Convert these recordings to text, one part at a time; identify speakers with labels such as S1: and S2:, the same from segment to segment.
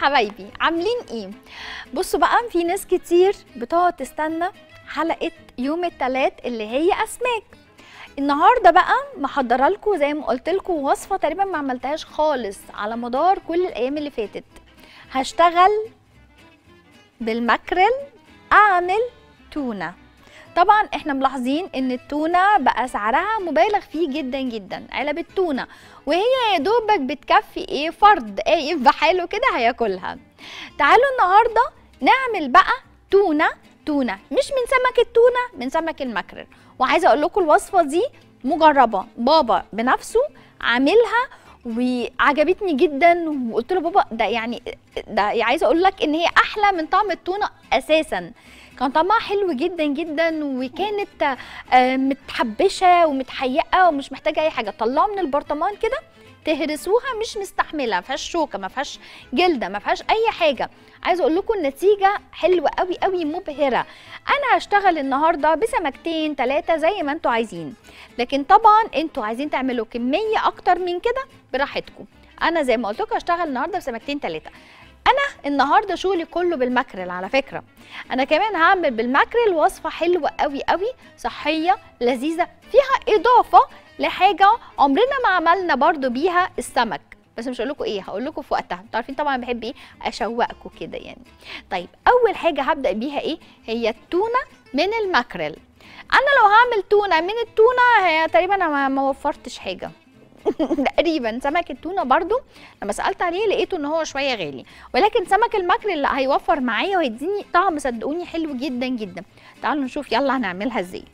S1: حبايبي عاملين إيه؟ بصوا بقى في ناس كتير بتقعد تستنى حلقة يوم الثلاث اللي هي أسماك. النهارده بقى محضرة لكم زي ما قلت لكم وصفة تقريبا ما عملتهاش خالص على مدار كل الأيام اللي فاتت. هشتغل بالماكريل أعمل تونة. طبعا إحنا ملاحظين إن التونة بقى سعرها مبالغ فيه جدا جدا. علبه تونه وهي يا دوبك بتكفي إيه فرد قايم بحاله كده هياكلها. تعالوا النهارده نعمل بقى تونة تونة مش من سمك التونة من سمك الماكريل وعايزة أقول لكم الوصفة دي مجربة. بابا بنفسه عاملها وعجبتني جدا وقلت له بابا ده يعني ده عايزة أقول لك إن هي أحلى من طعم التونة أساسا. كان طعمها حلو جدا جدا وكانت آه، متحبشة ومتحيقه ومش محتاجة أي حاجة. طلعوا من البرطمان كده تهرسوها مش مستحملة ما فيهاش شوكة ما فيهاش جلدة ما فيهاش أي حاجة. عايزه أقول لكم النتيجة حلوة قوي قوي مبهرة. أنا هشتغل النهارده بسمكتين ثلاثة زي ما أنتوا عايزين. لكن طبعا أنتوا عايزين تعملوا كمية أكتر من كده براحتكم. أنا زي ما قلت لكم هشتغل النهارده بسمكتين ثلاثة أنا النهارده شغلي كله بالماكريل على فكره. أنا كمان هعمل بالماكريل وصفه حلوة قوي قوي صحيه لذيذه فيها اضافه لحاجه عمرنا ما عملنا برضو بيها السمك. بس مش هقول لكم إيه هقول لكم في وقتها. أنتوا عارفين طبعا بحب إيه؟ اشوقكم كده يعني. طيب اول حاجة هبدأ بيها إيه؟ هي التونة من الماكريل. أنا لو هعمل تونة من التونة هي تقريبا أنا ما- وفرتش حاجة. تقريبا. سمك التونة برضو لما سألت عليه لقيته إن هو شوية غالي. ولكن سمك الماكريل لا هيوفر معايا وهيديني طعم صدقوني حلو جدا جدا. تعالوا نشوف يلا هنعملها إزاي.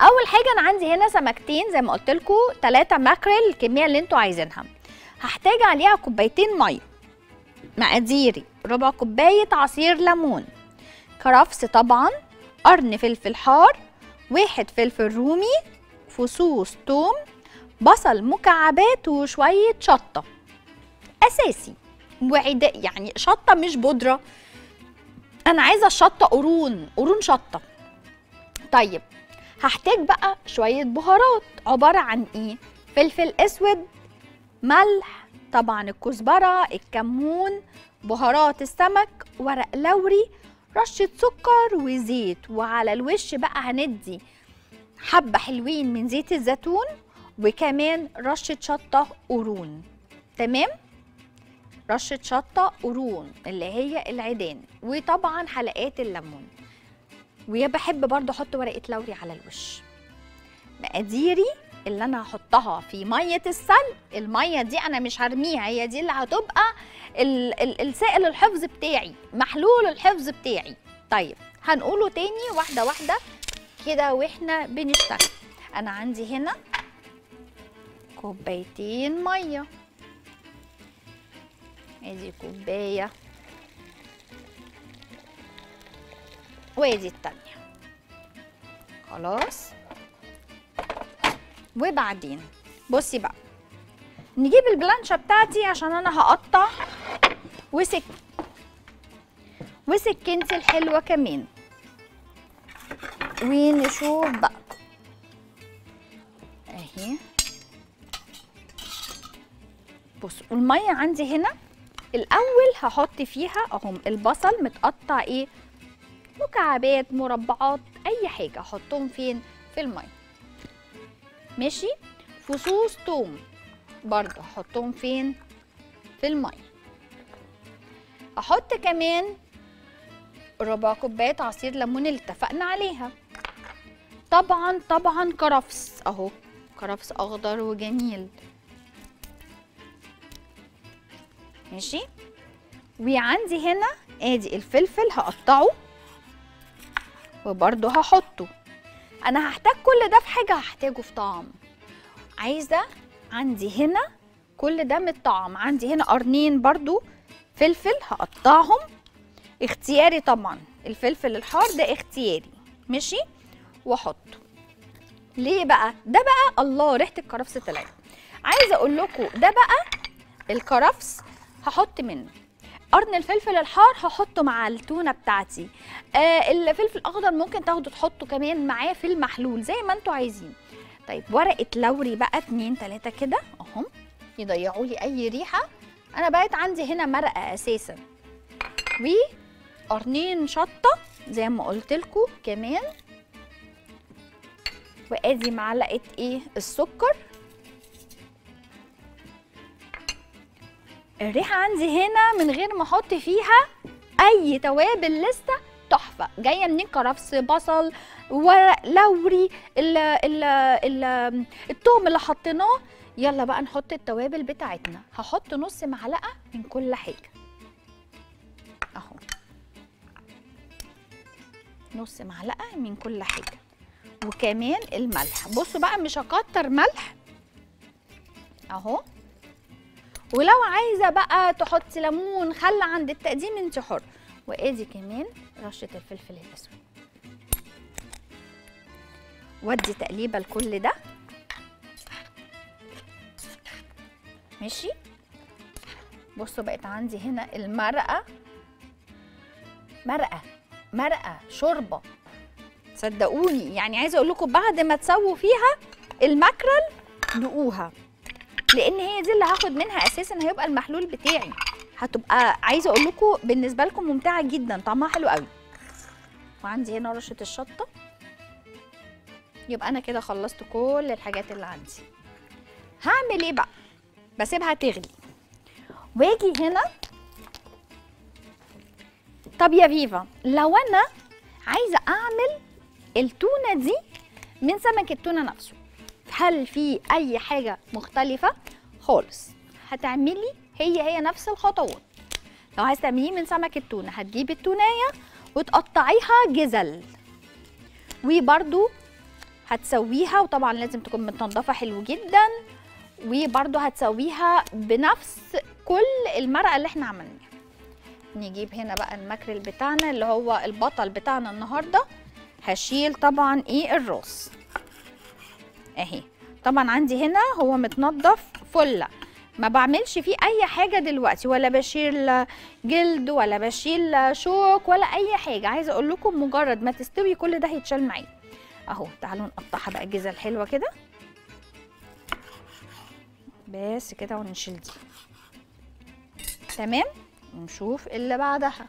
S1: أول حاجة أنا عندي هنا سمكتين زي ما قلت لكم ثلاثة ماكريل الكمية اللي أنتوا عايزينها. هحتاج عليها كوبايتين مية مقاديري ربع كوباية عصير ليمون كرفس طبعا قرن فلفل حار واحد فلفل رومي فصوص توم بصل مكعبات وشوية شطة. أساسي. وعدا يعني شطة مش بودرة. أنا عايزة الشطه قرون قرون شطة. طيب هحتاج بقى شوية بهارات. عبارة عن إيه؟ فلفل أسود ملح طبعا الكزبرة الكمون بهارات السمك ورق لوري رشة سكر وزيت. وعلى الوش بقى هندي حبة حلوين من زيت الزيتون. وكمان رشة شطة قرون. تمام؟ رشة شطة قرون اللي هي العيدان وطبعا حلقات الليمون. ويا بحب برضه أحط ورقة لوري على الوش. مقاديري اللي أنا هحطها في مية السلق المية دي أنا مش هرميها هي دي اللي هتبقى ال- ال- السائل الحفظ بتاعي محلول الحفظ بتاعي. طيب هنقوله تاني واحدة واحدة كده وإحنا بنشتغل. أنا عندي هنا كوبايتين مية. ادي كوباية. وادي التانية. خلاص. وبعدين بصي بقى. نجيب البلانشة بتاعتي عشان أنا هقطع وسك وسكنتي الحلوة كمان. ونشوف بقى؟ بصوا المية عندي هنا. الأول هحط فيها اهو البصل متقطع إيه؟ مكعبات مربعات أي حاجة. احطهم فين؟ في المية. ماشي؟ فصوص توم برضه احطهم فين؟ في المية. أحط كمان ربع كوباية عصير ليمون اللي اتفقنا عليها. طبعا طبعا كرفس أهو. كرفس أخضر وجميل. ماشي؟ وعندي هنا ادي الفلفل هقطعه. وبرده هحطه. أنا هحتاج كل ده في حاجة هحتاجه في طعم. عايزة عندي هنا كل ده من الطعم. عندي هنا قرنين برضو فلفل هقطعهم. اختياري طبعا الفلفل الحار ده اختياري. ماشي؟ وأحطه. ليه بقى؟ ده بقى الله ريحة الكرفس طلعت. عايزة أقول لكم ده بقى الكرفس هحط منه. قرن الفلفل الحار هحطه مع التونة بتاعتي. آه الفلفل الأخضر ممكن تاخدوا تحطوا كمان معاه في المحلول زي ما أنتوا عايزين. طيب ورقة لوري بقى اتنين تلاتة كده اهم يضيعوا لي أي ريحة. أنا بقت عندي هنا مرقة أساسا. وقرنين شطة زي ما قلت كمان. وآدي معلقة إيه؟ السكر. الريحة عندي هنا من غير ما أحط فيها أي توابل لسه تحفة. جاية منين؟ كرفس بصل ورق لوري ال ال ال التوم اللي حطيناه. يلا بقى نحط التوابل بتاعتنا. هحط نص معلقة من كل حاجة. أهو. نص معلقة من كل حاجة. وكمان الملح. بصوا بقى مش هكتر ملح. أهو. ولو عايزة بقى تحطي ليمون خل عند التقديم انت حر. وآدي كمان رشة الفلفل الأسود. ودي تقليبة لكل ده. ماشي؟ بصوا بقت عندي هنا المرقة. مرقة مرقة شوربة. صدقوني يعني عايزة أقول لكم بعد ما تسووا فيها الماكرل دوقوها. لأن هي دي اللي هاخد منها أساسا هيبقى المحلول بتاعي. هتبقى عايزة أقول لكم بالنسبة لكم ممتعة جدا طعمها حلو قوي. وعندي هنا رشة الشطة. يبقى أنا كده خلصت كل الحاجات اللي عندي. هعمل إيه بقى؟ بسيبها تغلي. واجي هنا. طب يا فيفا لو أنا عايزة أعمل التونة دي من سمك التونة نفسه هل في أي حاجة مختلفة؟ خالص. هتعملي هي هي نفس الخطوات. لو عايز تعمليه من سمك التونة هتجيبي التوناية وتقطعيها جزل. وبرده هتسويها وطبعا لازم تكون متنضفة حلو جدا. وبرده هتسويها بنفس كل المرقة اللي إحنا عملناها. نجيب هنا بقى الماكريل بتاعنا اللي هو البطل بتاعنا النهارده. هشيل طبعا إيه؟ الراس. اهي. طبعا عندي هنا هو متنضف فلة. ما بعملش فيه أي حاجة دلوقتي ولا بشيل جلد ولا بشيل شوك ولا أي حاجة. عايزة أقول لكم مجرد ما تستوي كل ده هيتشال معايا. أهو تعالوا نقطعها بقى جزل حلوة كده. بس كده ونشيل دي. تمام؟ ونشوف اللي بعدها.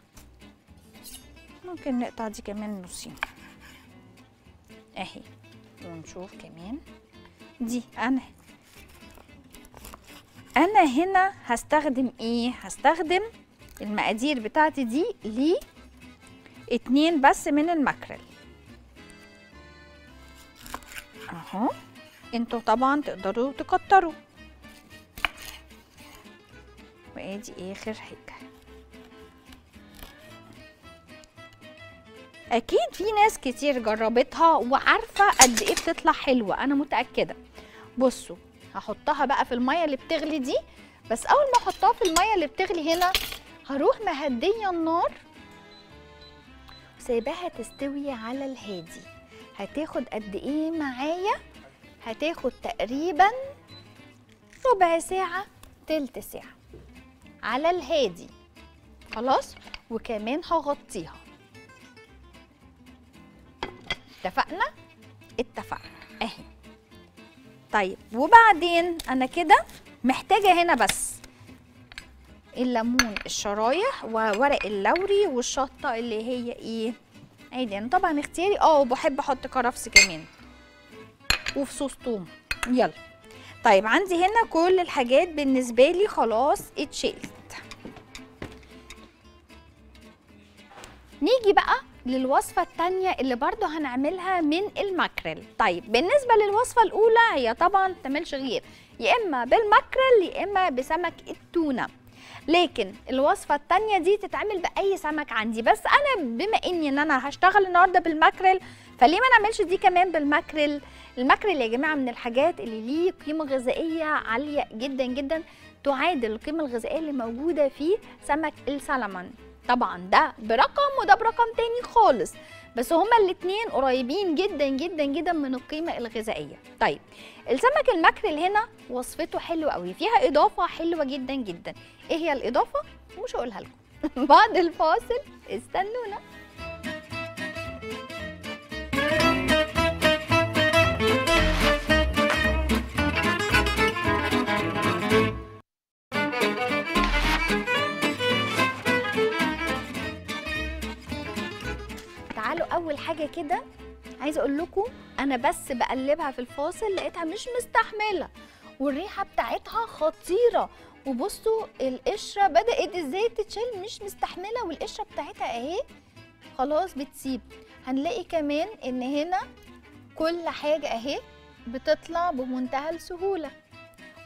S1: ممكن نقطع دي كمان نصين. اهي ونشوف كمان. دي أنا. أنا هنا هستخدم إيه؟ هستخدم المقادير بتاعتي دي ل اتنين بس من الماكريل أهو. أنتوا طبعا تقدروا تكتروا. وآدي آخر حاجة. أكيد في ناس كتير جربتها وعارفة قد إيه بتطلع حلوة أنا متأكدة. بصوا هحطها بقى في المية اللي بتغلي دي. بس أول ما أحطها في المية اللي بتغلي هنا هروح مهدية النار وسايباها تستوي على الهادي. هتاخد قد إيه معايا؟ هتاخد تقريبا ربع ساعة تلت ساعة على الهادي. خلاص؟ وكمان هغطيها. اتفقنا؟ اتفقنا. أهي. طيب وبعدين أنا كده محتاجة هنا بس الليمون الشرايح وورق اللوري والشطة اللي هي إيه؟ عادي أنا طبعا اختياري. آه وبحب أحط كرفس كمان. وفصوص توم. يلا. طيب عندي هنا كل الحاجات بالنسبة لي خلاص اتشالت. نيجي بقى للوصفة التانية اللي برضو هنعملها من الماكريل طيب بالنسبة للوصفة الأولى هي طبعا متعملش غير. يا إما بالماكريل يا إما بسمك التونة. لكن الوصفة التانية دي تتعمل بأي سمك عندي. بس أنا بما إني إن أنا هشتغل النهاردة بالماكريل فليه ما نعملش دي كمان بالماكريل الماكريل يا جماعة من الحاجات اللي ليه قيمة غذائية عالية جدا جدا تعادل القيمة الغذائية اللي موجودة في سمك السلمون. طبعا ده برقم وده برقم تاني خالص. بس هما الاتنين قريبين جدا جدا جدا من القيمة الغذائية. طيب السمك الماكريل هنا وصفته حلوة قوي فيها إضافة حلوة جدا جدا. إيه هي الإضافة؟ مش هقولها لكم. بعد الفاصل استنونا. أول حاجة كده عايزة أقول لكم أنا بس بقلبها في الفاصل لقيتها مش مستحملة والريحة بتاعتها خطيرة. وبصوا القشرة بدأت إزاي تتشال مش مستحملة والقشرة بتاعتها أهي خلاص بتسيب. هنلاقي كمان إن هنا كل حاجة أهي بتطلع بمنتهى السهولة.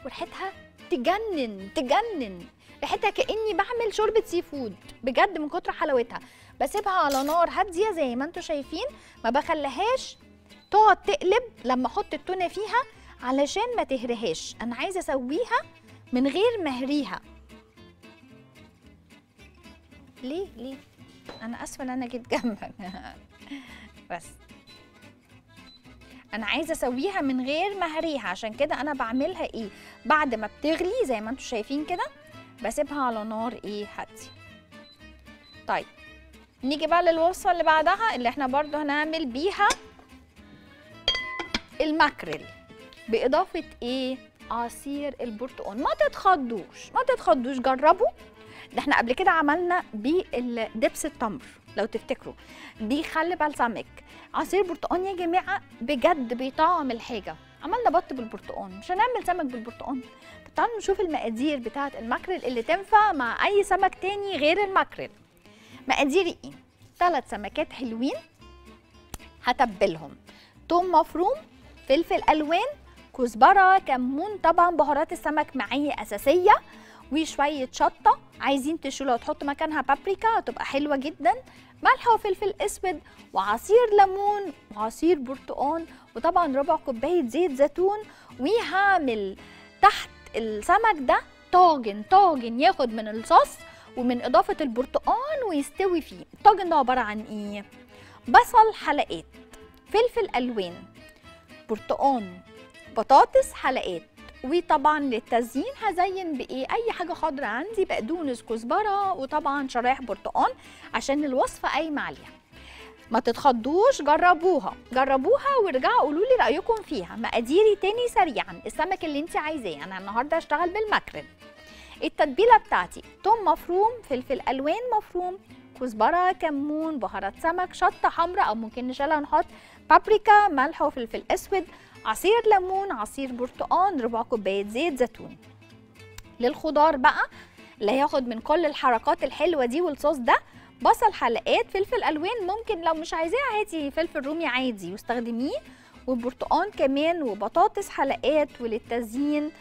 S1: وريحتها تجنن تجنن. ريحتها كأني بعمل شوربة seafood بجد من كتر حلاوتها. بسيبها على نار هادية زي ما أنتم شايفين ما بخليهاش تقعد تقلب لما أحط التونة فيها علشان ما تهرهاش. أنا عايزة أسويها من غير ما أهريها. ليه؟ ليه؟ أنا آسفة إن أنا جيت جنبك. بس. أنا عايزة أسويها من غير ما أهريها. عشان كده أنا بعملها إيه؟ بعد ما بتغلي زي ما أنتم شايفين كده بسيبها على نار إيه؟ هادية. طيب. نيجي بقى للوصفه اللي بعدها اللي إحنا برضو هنعمل بيها الماكريل. بإضافة إيه؟ عصير البرتقال. ما تتخضوش ما تتخضوش جربوا. ده إحنا قبل كده عملنا بالدبس التمر لو تفتكروا. بخل بلسمك. عصير برتقال يا جماعة بجد بيطعم الحاجة. عملنا بط بالبرتقال. مش هنعمل سمك بالبرتقال. طب تعالوا نشوف المقادير بتاعة الماكريل اللي تنفع مع أي سمك تاني غير الماكريل. مقاديري إيه؟ ثلاث سمكات حلوين هتبلهم. توم مفروم فلفل ألوان كزبرة كمون طبعا بهارات السمك معايا أساسية وشوية شطة. عايزين تشيلوا تحطوا مكانها بابريكا هتبقى حلوة جدا. ملح وفلفل أسود وعصير ليمون وعصير برتقال وطبعا ربع كوباية زيت زيتون. وهعمل تحت السمك ده طاجن. طاجن ياخد من الصوص ومن إضافة البرتقال ويستوي فيه. الطاجن ده عبارة عن إيه؟ بصل حلقات فلفل ألوان برتقال بطاطس حلقات. وطبعا للتزيين هزين بإيه؟ أي حاجة خضراء عندي بقدونس كزبرة وطبعا شرايح برتقال عشان الوصفة قايمة عليها. ما تتخضوش جربوها. جربوها وارجعوا قولوا لي رأيكم فيها. مقاديري تاني سريعا. السمك اللي انت عايزاه. أنا النهارده هشتغل بالماكريل التتبيلة بتاعتي. توم مفروم فلفل ألوان مفروم كزبرة كمون بهارات سمك شطة حمراء أو ممكن نشيلها ونحط بابريكا ملح وفلفل أسود عصير ليمون عصير برتقال ربع كوباية زيت زيتون. للخضار بقى اللي هياخد من كل الحركات الحلوة دي والصوص ده بصل حلقات فلفل ألوان ممكن لو مش عايزاه عادي فلفل رومي عادي واستخدميه. وبرتقال كمان وبطاطس حلقات وللتزيين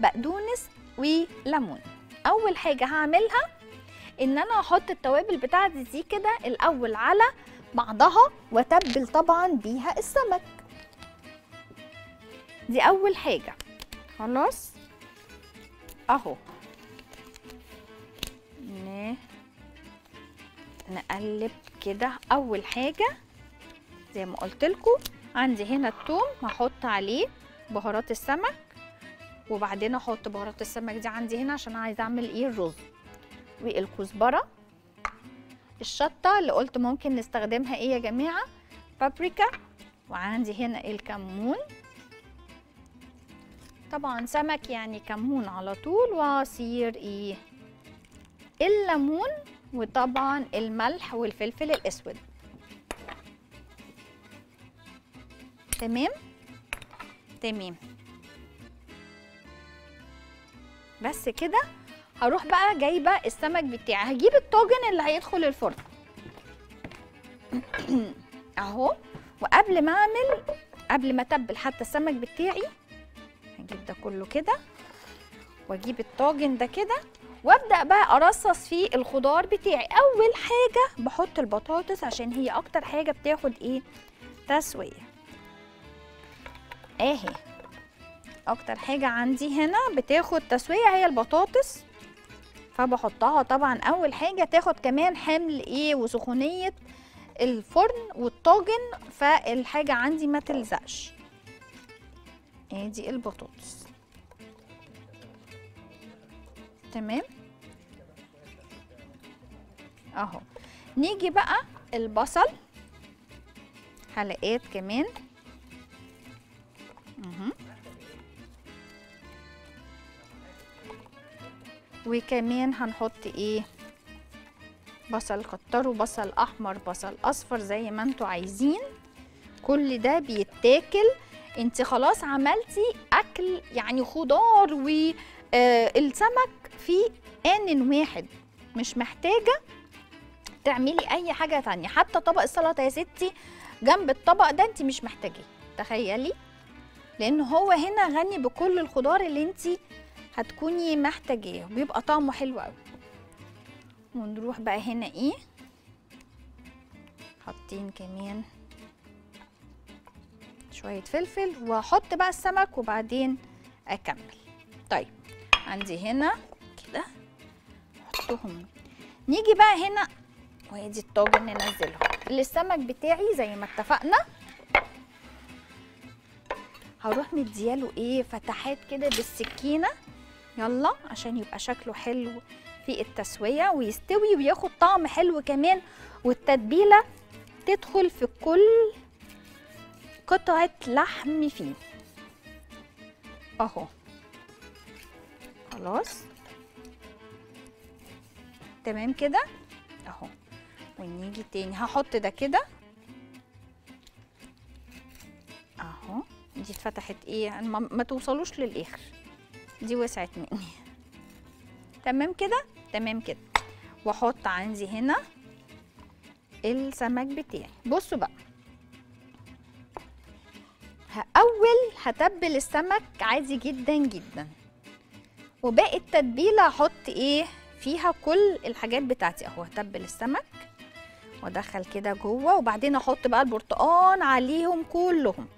S1: بقدونس وليمون. أول حاجة هعملها إن أنا أحط التوابل بتاعتي دي كده الأول على بعضها وأتبل طبعا بيها السمك. دي أول حاجة. خلاص؟ أهو. نقلب كده. أول حاجة زي ما قلت لكم عندي هنا الثوم هحط عليه بهارات السمك. وبعدين أحط بهارات السمك دي عندي هنا عشان عايزة اعمل إيه؟ الرز. والكزبره الشطة اللي قلت ممكن نستخدمها إيه يا جماعة؟ بابريكا. وعندي هنا الكمون. طبعا سمك يعني كمون على طول وعصير إيه؟ الليمون وطبعا الملح والفلفل الأسود. تمام؟ تمام. بس كده هروح بقى جايبة السمك بتاعي. هجيب الطاجن اللي هيدخل الفرن. أهو. وقبل ما أعمل قبل ما أتبل حتى السمك بتاعي هجيب ده كله كده وأجيب الطاجن ده كده وأبدأ بقى أرصص فيه الخضار بتاعي. أول حاجة بحط البطاطس عشان هي أكتر حاجة بتاخد إيه؟ تسوية. أهي. أكتر حاجة عندي هنا بتاخد تسوية هي البطاطس فبحطها طبعا أول حاجة تاخد كمان حمل إيه وسخونية الفرن والطاجن فالحاجة عندي ما تلزقش. آدي البطاطس. تمام؟ أهو. نيجي بقى البصل. حلقات كمان. وكمان هنحط إيه؟ بصل كتروا بصل أحمر بصل أصفر زي ما أنتوا عايزين. كل ده بيتاكل. انت خلاص عملتي أكل يعني خضار والسمك في آن واحد. مش محتاجة تعملي أي حاجة تانية. حتى طبق السلطة يا ستي جنب الطبق ده انت مش محتاجاه. تخيلي؟ لأن هو هنا غني بكل الخضار اللي انت هتكوني محتاجاه بيبقى طعمه حلو قوي ونروح بقى هنا إيه؟ حاطين كمان شوية فلفل وأحط بقى السمك وبعدين أكمل. طيب عندي هنا كده أحطهم. نيجي بقى هنا وأدي الطاجن ننزله السمك بتاعي زي ما اتفقنا. هروح مدياله إيه؟ فتحات كده بالسكينة. يلا عشان يبقى شكله حلو في التسوية ويستوي وياخد طعم حلو كمان والتتبيلة تدخل في كل قطعة لحم فيه. أهو. خلاص. تمام كده؟ أهو. ونيجي تاني. هحط ده كده. أهو. دي اتفتحت إيه؟ ما توصلوش للآخر. دي وسعت مني. تمام كده؟ تمام كده. وأحط عندي هنا السمك بتاعي. بصوا بقى. أول هتبل السمك عادي جدا جدا. وباقي التتبيلة هحط إيه؟ فيها كل الحاجات بتاعتي أهو. هتبل السمك. وأدخل كده جوه. وبعدين أحط بقى البرتقان عليهم كلهم.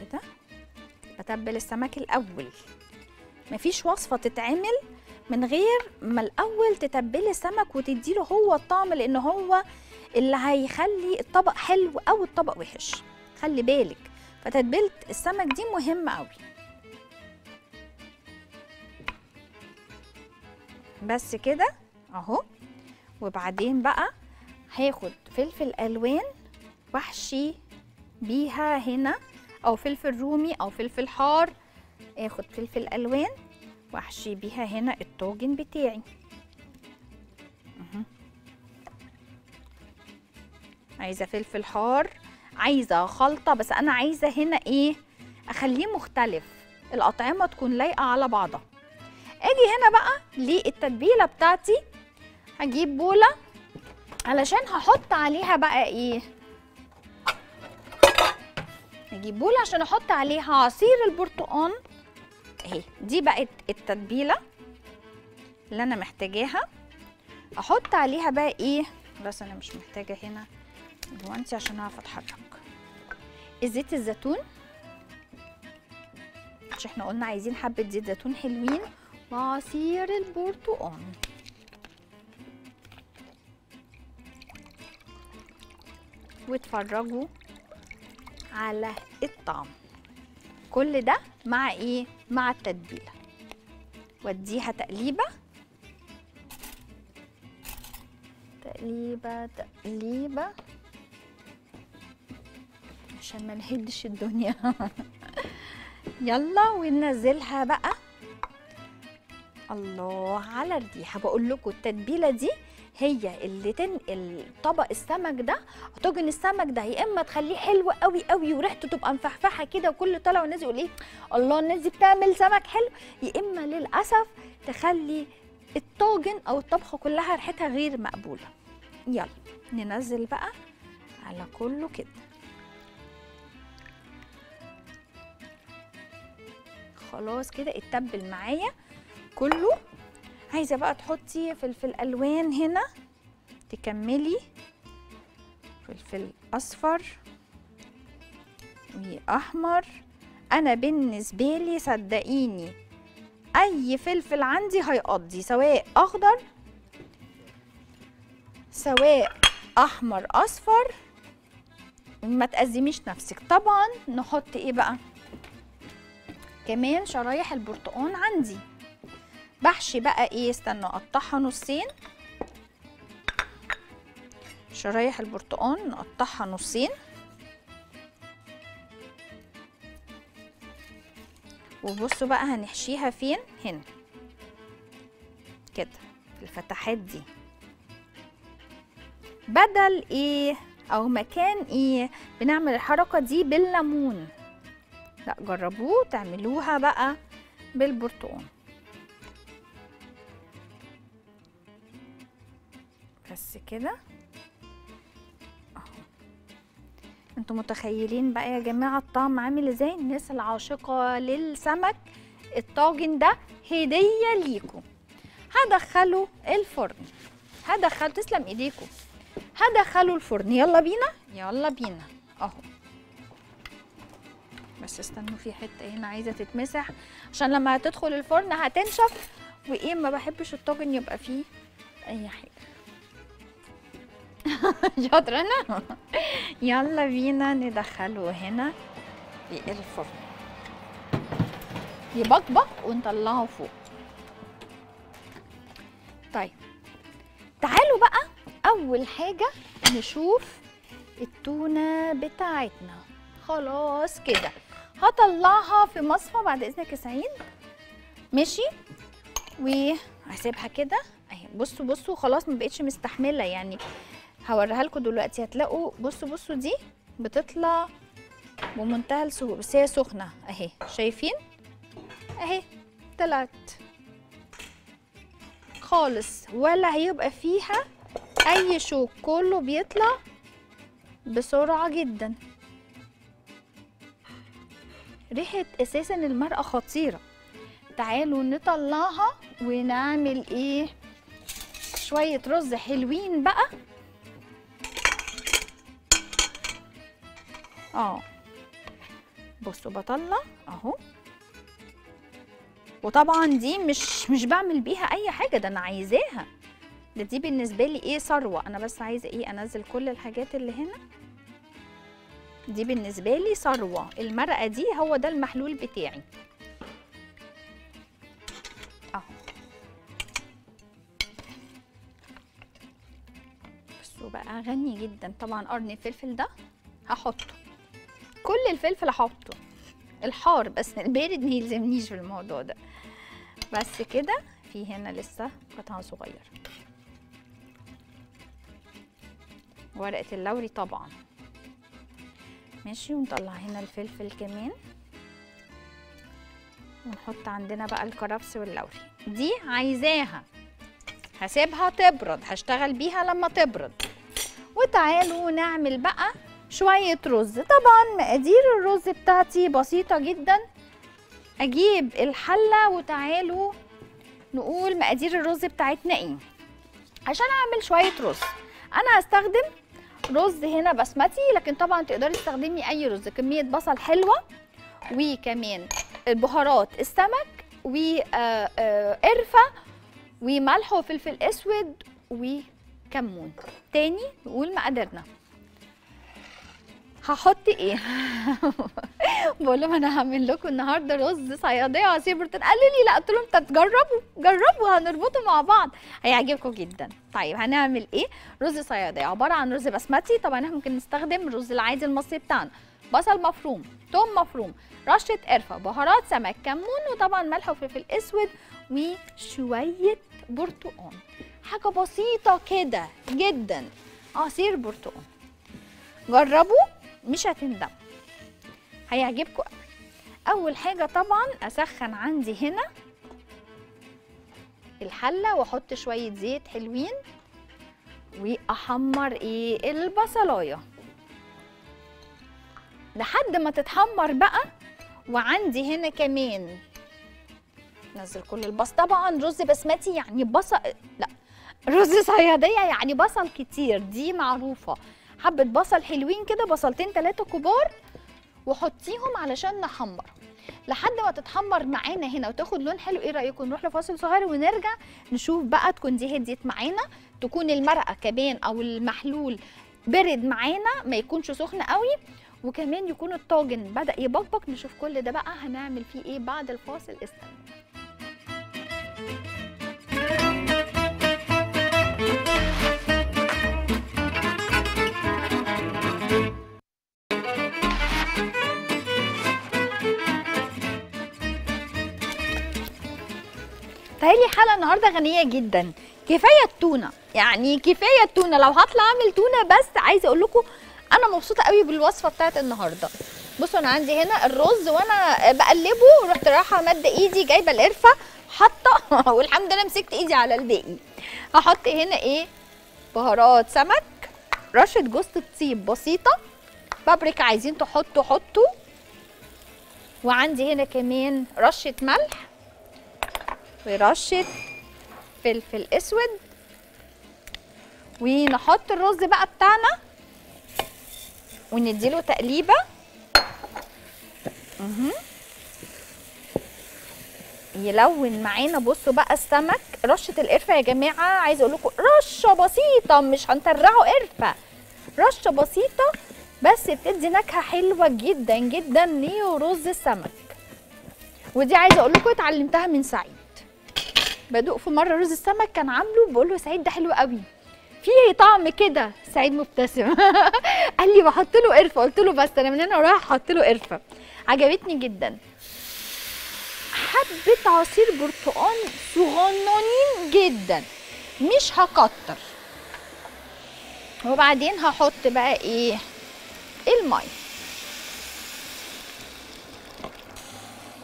S1: كده. بتبل السمك الأول. مفيش وصفة تتعمل من غير ما الأول تتبلي السمك وتديله هو الطعم لأن هو اللي هيخلي الطبق حلو أو الطبق وحش. خلي بالك فتتبيلة السمك دي مهمة قوي بس كده أهو. وبعدين بقى هاخد فلفل ألوان وأحشي بيها هنا. أو فلفل رومي أو فلفل حار آخد فلفل ألوان وأحشي بيها هنا الطاجن بتاعي. عايزة فلفل حار عايزة خلطة بس أنا عايزة هنا إيه؟ أخليه مختلف. الاطعمه تكون لايقة على بعضها. آجي هنا بقى للتتبيلة بتاعتي. هجيب بولة علشان هحط عليها بقى إيه؟ هجيب بوله عشان أحط عليها عصير البرتقال. اهي دي بقت التتبيلة اللي أنا محتاجاها. أحط عليها بقى إيه؟ بس أنا مش محتاجة هنا. جوانتي عشان أعرف أتحرك. زيت الزيتون. مش إحنا قلنا عايزين حبة زيت زيتون حلوين. وعصير البرتقال. واتفرجوا. على الطعم. كل ده مع إيه؟ مع التتبيلة. واديها تقليبة. تقليبة تقليبة. عشان ما نهدش الدنيا. يلا وننزلها بقى. الله على الريحه بقول لكم التتبيلة دي هي اللي تنقل طبق السمك ده طاجن السمك ده يا إما تخليه حلو قوي قوي وريحته تبقى مفحفحة كده وكل طالع والناس يقول إيه الله الناس دي بتعمل سمك حلو. يا إما للأسف تخلي الطاجن أو الطبخة كلها ريحتها غير مقبولة. يلا ننزل بقى على كله كده. خلاص كده اتبل معايا كله. عايزة بقى تحطي فلفل ألوان هنا. تكملي. فلفل أصفر. وأحمر. أنا بالنسبة لي صدقيني أي فلفل عندي هيقضي سواء أخضر سواء أحمر أصفر. ما تأزميش نفسك. طبعا نحط إيه بقى؟ كمان شرايح البرتقال عندي. بحشي بقى إيه؟ استنى اقطعها نصين. شرايح البرتقال نقطعها نصين. وبصوا بقى هنحشيها فين؟ هنا. كده في الفتحات دي. بدل إيه؟ أو مكان إيه؟ بنعمل الحركة دي بالليمون. لا جربوه تعملوها بقى بالبرتقال. بس كده. أنتوا متخيلين بقى يا جماعة الطعم عامل إزاي؟ الناس العاشقة للسمك الطاجن ده هدية ليكم هدخله الفرن. هدخله تسلم ايديكم هدخله الفرن. يلا بينا؟ يلا بينا. اهو. بس استنوا في حتة هنا عايزة تتمسح. عشان لما هتدخل الفرن هتنشف. وإيه ما بحبش الطاجن يبقى فيه أي حاجة. شاطره أنا يلا بينا ندخله هنا في الفرن يبقبق ونطلعه فوق طيب تعالوا بقى اول حاجة نشوف التونه بتاعتنا خلاص كده هطلعها في مصفى بعد اذنك يا سعيد ماشي وهسيبها كده اهي بصوا بصوا خلاص ما بقتش مستحمله يعني هوريها لكم دلوقتي. هتلاقوا بصوا بصوا دي بتطلع بمنتهى السهولة. بس هي سخنة. أهي. شايفين؟ أهي. طلعت. خالص. ولا هيبقى فيها أي شوك. كله بيطلع بسرعة جدا. ريحة أساسا المرقه خطيرة. تعالوا نطلعها ونعمل إيه؟ شوية رز حلوين بقى. آه بصوا بطلع اهو. وطبعا دي مش مش بعمل بيها أي حاجة ده أنا عايزاها. ده دي بالنسبة لي إيه ثروة. أنا بس عايزة إيه أنزل كل الحاجات اللي هنا. دي بالنسبة لي ثروة. المرقة دي هو ده المحلول بتاعي. اهو. بصوا بقى غني جدا. طبعا قرن الفلفل ده هحطه. كل الفلفل هحطه الحار بس البارد ما يلزمنيش في الموضوع ده. بس كده في هنا لسه قطع صغير ورقة اللوري طبعا. ماشي ونطلع هنا الفلفل كمان. ونحط عندنا بقى الكرفس واللوري. دي عايزاها. هسيبها تبرد. هشتغل بيها لما تبرد. وتعالوا نعمل بقى شوية رز. طبعا مقادير الرز بتاعتي بسيطة جدا. أجيب الحلة وتعالوا نقول مقادير الرز بتاعتنا إيه. عشان أعمل شوية رز. أنا هستخدم رز هنا بسمتي لكن طبعا تقدري تستخدمي أي رز. كمية بصل حلوة وكمان بهارات السمك وقرفة وملح وفلفل أسود وكمون. تاني نقول مقاديرنا. هحط إيه؟ بقول لهم أنا هعمل لكم النهارده رز صيادية وعصير برتقال. قالوا لي لا. قلت لهم طب جربوا جربوا هنربطه مع بعض. هيعجبكم جدا. طيب هنعمل إيه؟ رز صيادية. عبارة عن رز بسمتي. طبعا إحنا ممكن نستخدم الرز العادي المصري بتاعنا. بصل مفروم توم مفروم رشة قرفة بهارات سمك كمون وطبعا ملح وفلفل أسود وشوية برتقال. حاجة بسيطة كده جدا. عصير برتقال. جربوا. مش هتندموا هيعجبكم أول حاجة طبعا أسخن عندي هنا الحلة وأحط شوية زيت حلوين وأحمر إيه البصلاية. لحد ما تتحمر بقى وعندي هنا كمان نزل كل البصل طبعا رز بسمتي يعني بصل لا رز صيادية يعني بصل كتير دي معروفة. حبة بصل حلوين كده بصلتين ثلاثة كبار وحطيهم علشان نحمر. لحد ما تتحمر معانا هنا وتاخد لون حلو إيه رأيكم؟ نروح لفاصل صغير ونرجع نشوف بقى تكون دي هديت معانا. تكون المرقة كمان أو المحلول برد معانا ما يكونش سخن قوي. وكمان يكون الطاجن بدأ يبقبق. نشوف كل ده بقى هنعمل فيه إيه بعد الفاصل. استنى تهيألي حلقة النهارده غنية جدا. كفاية التونة. يعني كفاية التونة. لو هطلع أعمل تونة بس عايزة أقول لكم أنا مبسوطة قوي بالوصفة بتاعت النهارده. بصوا أنا عندي هنا الرز وأنا بقلبه. رحت رايحة ماده إيدي جايبة القرفة حاطة والحمد لله مسكت إيدي على الباقي. هحط هنا إيه؟ بهارات سمك رشة جوز الطيب بسيطة. بابريكا عايزين تحطوا حطوا. وعندي هنا كمان رشة ملح. ورشة فلفل أسود. ونحط الرز بقى بتاعنا ونديله تقليبة. يلون معانا. بصوا بقى السمك. رشة القرفة يا جماعة. عايزه أقول لكم رشة بسيطة مش هنطرعه قرفة. رشة بسيطة بس بتدي نكهة حلوة جدا جدا لرز السمك. ودي عايزه أقول لكم اتعلمتها من سعيد. بدوق في مرة رز السمك كان عامله بقول له سعيد ده حلو قوي. فيه طعم كده سعيد مبتسم. قال لي بحط له قرفة. قلت له بس أنا من هنا ورايح أحط له قرفة. عجبتني جدا. حبة عصير برتقال صغننين جدا. مش هكتر. وبعدين هحط بقى إيه؟ المي.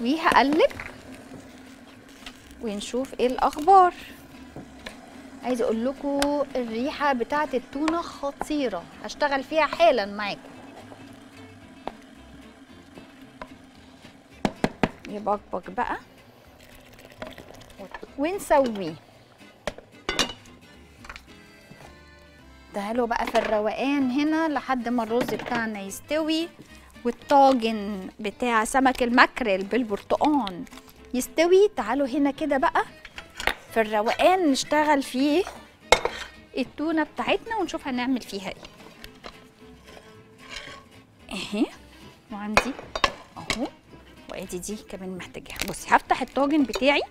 S1: وهقلب. ونشوف إيه الأخبار. عايزه أقول لكم الريحة بتاعة التونة خطيرة. هشتغل فيها حالا معاكم. يبقبق بقى. ونسويه. تعالوا بقى في الروقان هنا لحد ما الرز بتاعنا يستوي. والطاجن بتاع سمك المكرل بالبرتقان. يستوي. تعالوا هنا كده بقى في الروقان نشتغل فيه التونة بتاعتنا ونشوف هنعمل فيها إيه. اهي وعندي اهو وادي دي كمان محتاجاها. بصي هفتح الطاجن بتاعي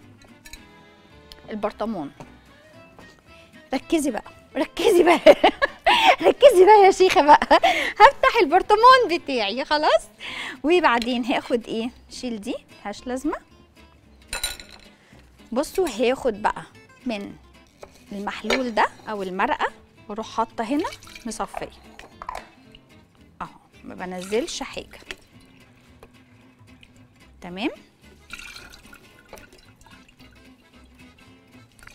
S1: البرطمان. ركزي بقى ركزي بقى ركزي بقى يا شيخة بقى. هفتح البرطمان بتاعي خلاص. وبعدين هاخد إيه؟ شيل دي ملهاش لازمة. بصوا هاخد بقى من المحلول ده أو المرقة وأروح حاطة هنا مصفية. أهو ما بنزلش حاجة. تمام؟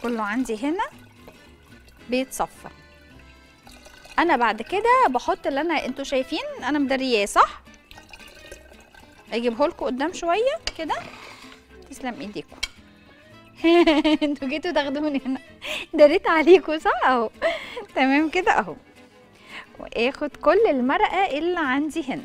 S1: كله عندي هنا بيتصفى. أنا بعد كده بحط اللي أنا أنتوا شايفين أنا مدرياه صح؟ اجيبه لكم قدام شوية كده. تسلم ايديكم أنتوا جيتوا تاخدوني هنا دريت عليكم صح اهو. تمام كده اهو. واخد كل المرقة اللي عندي هنا.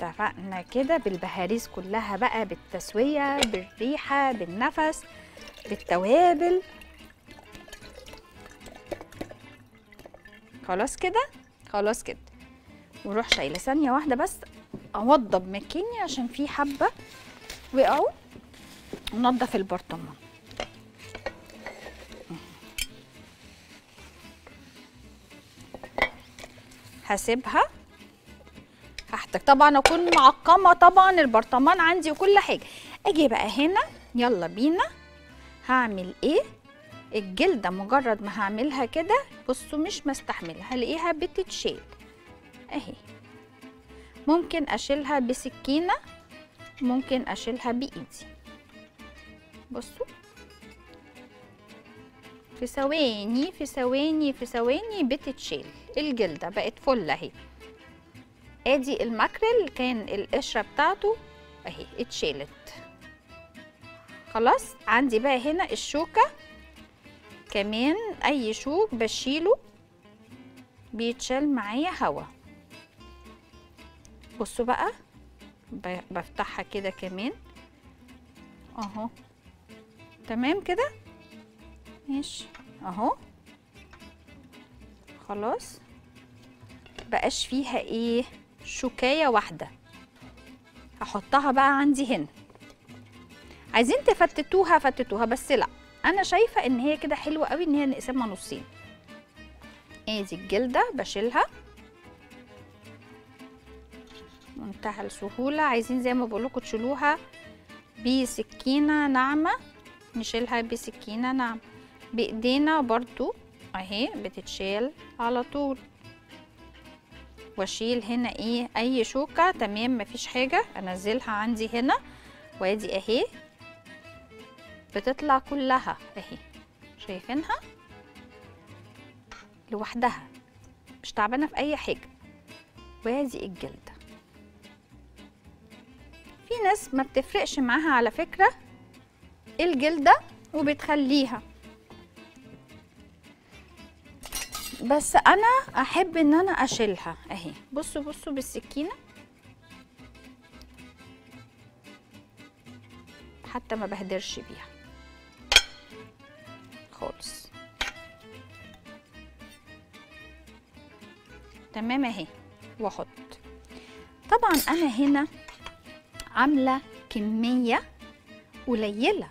S1: اتفقنا كده بالبهاريز كلها بقى بالتسوية بالريحة بالنفس بالتوابل. خلاص كده؟ خلاص كده. وروح شايلة ثانية واحدة بس. أوضب مكاني عشان في حبة وقعوا. ونضف البرطمان. هسيبها. هحتاج طبعا أكون معقمة طبعا البرطمان عندي وكل حاجة. أجي بقى هنا. يلا بينا. هعمل إيه؟ الجلدة مجرد ما هعملها كده بصوا مش مستحمله هلاقيها بتتشال. أهي. ممكن أشيلها بسكينة ممكن أشيلها بإيدي. بصوا. في ثواني في ثواني في ثواني بتتشال الجلدة بقت فل أهي. آدي الماكريل كان القشرة بتاعته أهي اتشالت خلاص عندي بقى هنا الشوكة. كمان أي شوك بشيله بيتشال معايا هوا. بصوا بقى بفتحها كده كمان. أهو. تمام كده؟ ماشي. أهو. خلاص. بقاش فيها إيه؟ شوكاية واحدة. هحطها بقى عندي هنا. عايزين تفتتوها فتتوها بس لأ. أنا شايفة إن هي كده حلوة قوي إن هي نقسمها نصين. ادي الجلدة بشيلها. منتهى السهولة. عايزين زي ما بقولكوا تشيلوها بسكينة ناعمة. نشيلها بسكينة ناعمة. بإيدينا برضو أهي بتتشال على طول. وأشيل هنا إيه؟ أي شوكة. تمام مفيش حاجة. أنزلها عندي هنا. وأدي أهي. بتطلع كلها أهي. شايفينها؟ لوحدها. مش تعبانة في أي حاجة. وأدي الجلدة في ناس ما بتفرقش معاها على فكرة الجلدة وبتخليها. بس أنا أحب إن أنا أشيلها أهي. بصوا بصوا بالسكينة. حتى ما بهدرش بيها. خالص. تمام أهي. واحط. طبعا أنا هنا عاملة كمية قليلة.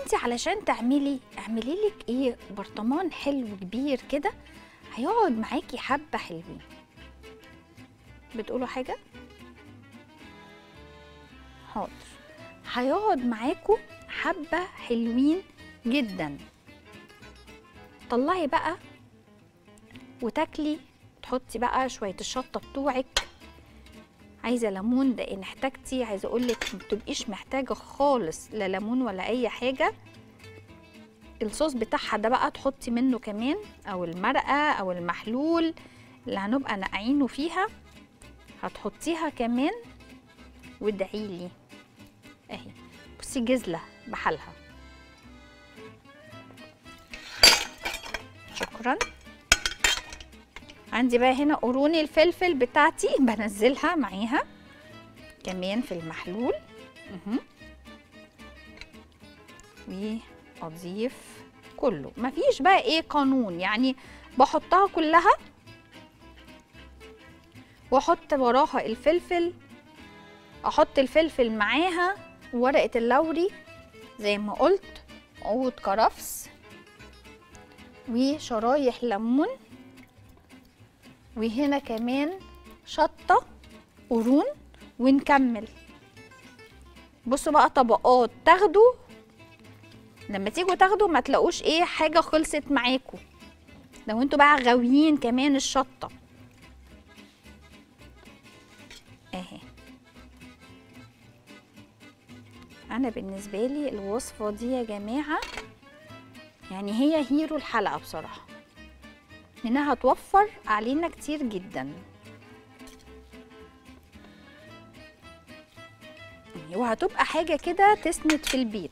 S1: انت علشان تعملي اعملي لك إيه؟ برطمان حلو كبير كده هيقعد معاكي حبة حلوين. بتقولوا حاجة؟ حاضر. هيقعد معاكوا حبة حلوين جدا. طلعي بقى وتاكلي تحطي بقى شوية الشطة بتوعك. عايزة ليمون ده إن احتاجتي عايزة أقول لك ما بتبقيش محتاجة خالص لا ليمون ولا أي حاجة. الصوص بتاعها ده بقى تحطي منه كمان أو المرقة أو المحلول اللي هنبقى نقعينه فيها. هتحطيها كمان وادعيلي أهي. بصي جزلة بحالها. شكرا. عندي بقى هنا قرون الفلفل بتاعتي بنزلها معاها. كمان في المحلول. وأضيف كله. مفيش بقى إيه قانون يعني بحطها كلها وأحط وراها الفلفل أحط الفلفل معاها ورقة اللوري زي ما قلت عود كرفس وشرايح ليمون. وهنا كمان شطة قرون ونكمل. بصوا بقى طبقات تاخدوا لما تيجوا تاخدوا ما تلاقوش إيه حاجة خلصت معاكم لو أنتوا بقى غاويين كمان الشطة. أهي. أنا بالنسبة لي الوصفة دي يا جماعة يعني هي هيرو الحلقة بصراحة. إنها هتوفر علينا كتير جدا. وهتبقى حاجة كده تسند في البيت.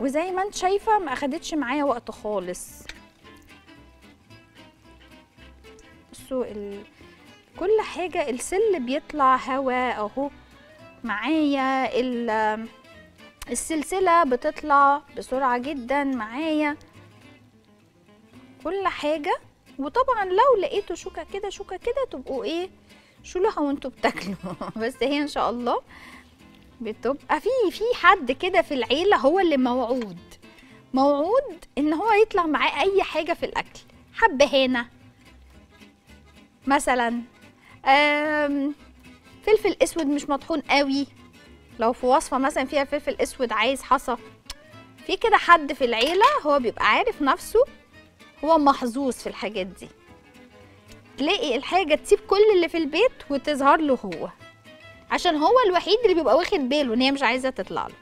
S1: وزي ما انت شايفة ما أخدتش معايا وقت خالص. بصوا ال... كل حاجة السل بيطلع هوا أهو معايا. ال... السلسلة بتطلع بسرعة جدا معايا. كل حاجة. وطبعا لو لقيتوا شوكة كده شوكة كده تبقوا إيه شيلوها وأنتوا بتاكلوا. بس هي إن شاء الله بتبقى في في حد كده في العيلة هو اللي موعود. موعود إن هو يطلع معاه أي حاجة في الأكل. حبهانة مثلا. فلفل أسود مش مطحون قوي. لو في وصفة مثلا فيها فلفل أسود عايز حصى. في كده حد في العيلة هو بيبقى عارف نفسه هو محظوظ في الحاجات دي. تلاقي الحاجة تسيب كل اللي في البيت وتظهر له هو. عشان هو الوحيد اللي بيبقى واخد باله إن هي مش عايزة تطلع له.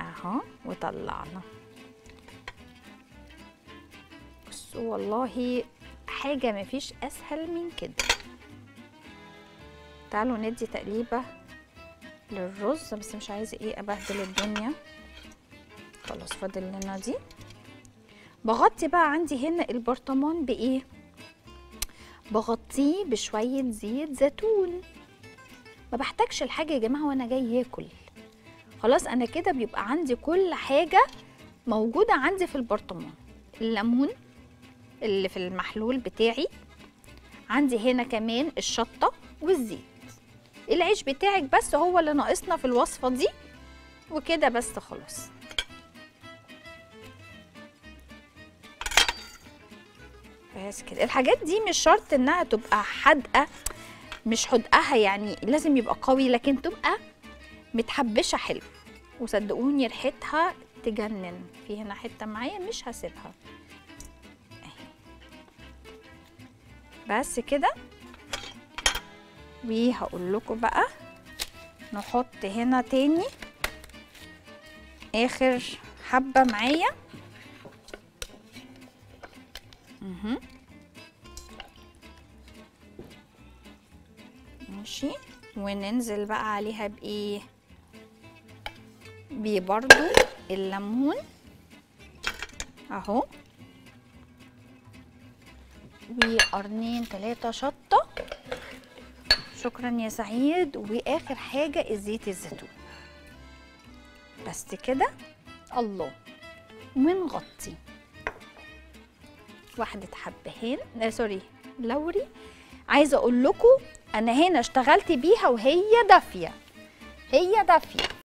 S1: أهو وطلعنا. بصوا والله حاجة مفيش أسهل من كده. تعالوا ندي تقليبة للرز بس مش عايزة إيه أبهدل الدنيا. خلاص فاضل لنا دي. بغطي بقى عندي هنا البرطمان بإيه؟ بغطيه بشوية زيت زيتون. ما بحتاجش الحاجة يا جماعة وأنا جاي اكل خلاص أنا كده بيبقى عندي كل حاجة موجودة عندي في البرطمان. الليمون اللي في المحلول بتاعي عندي هنا كمان الشطة والزيت. العيش بتاعك بس هو اللي ناقصنا في الوصفة دي وكده بس خلاص. بس كده. الحاجات دي مش شرط إنها تبقى حادقة مش حدقها يعني لازم يبقى قوي لكن تبقى متحبشة حلو. وصدقوني ريحتها تجنن. في هنا حتة معايا مش هسيبها. بس كده. وهقول لكم بقى. نحط هنا تاني. آخر حبة معايا. ماشي. وننزل بقى عليها بإيه؟ ببرضو الليمون. أهو. وقرنين تلاتة شطة. شكرا يا سعيد. وآخر حاجة زيت الزيتون. بس كده. الله. ونغطي واحدة حبهان آه سوري لوري. عايزة أقول لكم أنا هنا اشتغلت بيها وهي دافية. هي دافية.